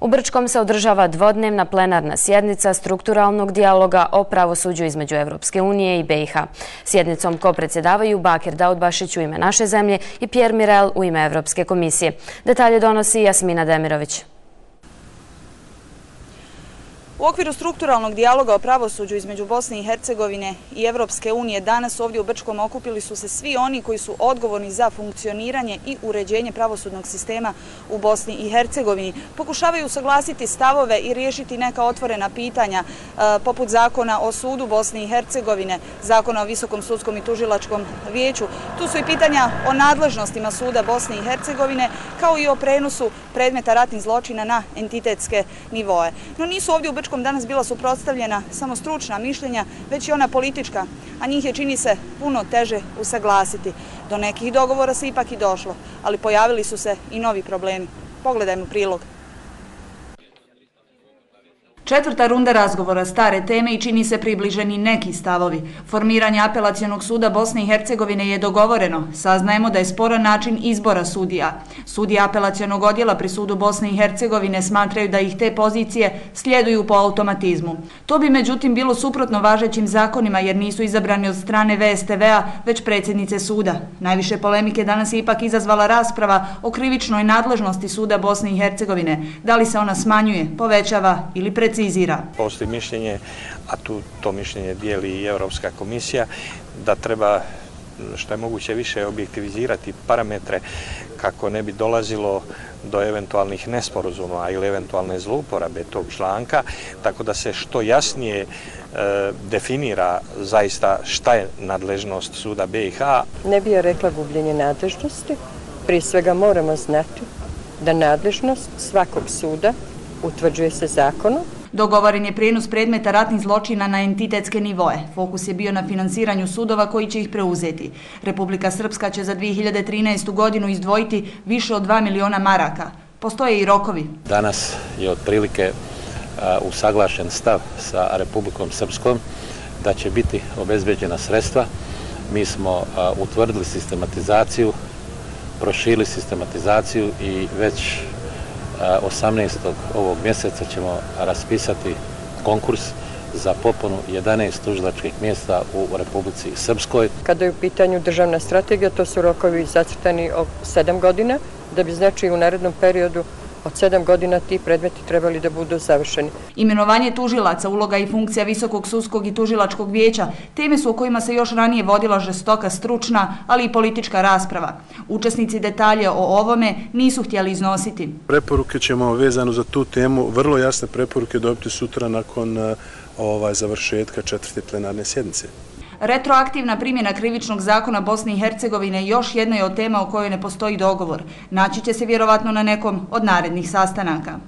U Brčkom se održava dvodnevna plenarna sjednica strukturalnog dijaloga o pravosuđu između Evropske unije i BiH. Sjednicom ko predsjedavaju Bakir Daudbašić u ime naše zemlje i Pierre Mirel u ime Evropske komisije. Detalje donosi Jasmina Demirović. U okviru strukturalnog dijaloga o pravosuđu između Bosne i Hercegovine i Evropske unije danas ovdje u Brčkom okupili su se svi oni koji su odgovorni za funkcioniranje i uređenje pravosudnog sistema u Bosni i Hercegovini. Pokušavaju saglasiti stavove i riješiti neka otvorena pitanja e, poput zakona o sudu Bosne i Hercegovine, zakona o Visokom sudskom i tužilačkom vijeću. Tu su i pitanja o nadležnostima suda Bosne i Hercegovine kao i o prenosu predmeta ratnih zločina na entitetske nivoe. No nisu ovdje u Brčkom Grčkom danas bila suprotstavljena samo stručna mišljenja, već i ona politička, a njih je čini se puno teže usaglasiti. Do nekih dogovora se ipak i došlo, ali pojavili su se i novi problemi. Pogledajmo prilog. Četvrta runda razgovora stare teme i čini se približeni neki stavovi. Formiranje apelacijonog suda Bosne i Hercegovine je dogovoreno. Saznajemo da je sporan način izbora sudija. Sudije apelacijonog odjela pri sudu Bosne i Hercegovine smatraju da ih te pozicije slijeduju po automatizmu. To bi međutim bilo suprotno važećim zakonima jer nisu izabrani od strane VSTV-a već predsjednice suda. Najviše polemike danas je ipak izazvala rasprava o krivičnoj nadležnosti suda Bosne i Hercegovine. Da li se ona smanjuje, povećava ili precizira? Precizira. Postoji mišljenje, a tu to mišljenje dijeli i Evropska komisija, da treba što je moguće više objektivizirati parametre kako ne bi dolazilo do eventualnih nesporozuma ili eventualne zlouporabe tog članka, tako da se što jasnije e, definira zaista šta je nadležnost suda BiH. Ne bi ja rekla gubljenje nadležnosti. Prije svega moramo znati da nadležnost svakog suda utvrđuje se zakonom, Dogovoren je prijenos predmeta ratnih zločina na entitetske nivoje. Fokus je bio na finansiranju sudova koji će ih preuzeti. Republika Srpska će za 2013. godinu izdvojiti više od 2 miliona maraka. Postoje i rokovi. Danas je otprilike e, usaglašen stav sa Republikom Srpskom da će biti obezbeđena sredstva. Mi smo e, utvrdili sistematizaciju, prošili sistematizaciju i već 18. ovog mjeseca ćemo raspisati konkurs za poponu 11 tužilačkih mjesta u Republici Srpskoj. Kada je u pitanju državna strategija, to su rokovi zacrtani od 7 godina, da bi znači u narednom periodu od sedam godina ti predmeti trebali da budu završeni. Imenovanje tužilaca, uloga i funkcija Visokog suskog i tužilačkog vijeća, teme su o kojima se još ranije vodila žestoka stručna, ali i politička rasprava. Učesnici detalje o ovome nisu htjeli iznositi. Preporuke ćemo vezano za tu temu, vrlo jasne preporuke dobiti sutra nakon eh, ovaj završetka četvrte plenarne sjednice. Retroaktivna primjena krivičnog zakona Bosne i Hercegovine još jedna je od tema o kojoj ne postoji dogovor. Naći će se vjerovatno na nekom od narednih sastanaka.